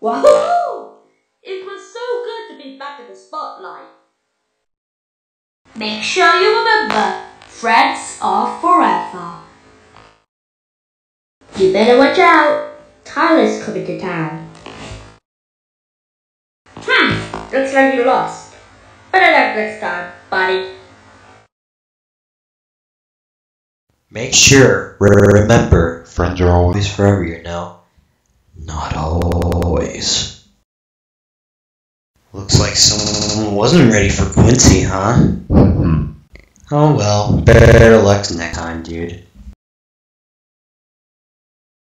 Wahoo! It was so good to be back in the spotlight. Make sure you remember, friends are forever. You better watch out. Tyler's coming to town. Hmm, looks like you lost. Better luck next time, buddy. Make sure, re- remember, friends are always forever, you know. Not always. Looks like someone wasn't ready for Quincy, huh? Mm-hmm. Oh well, better luck next time, dude.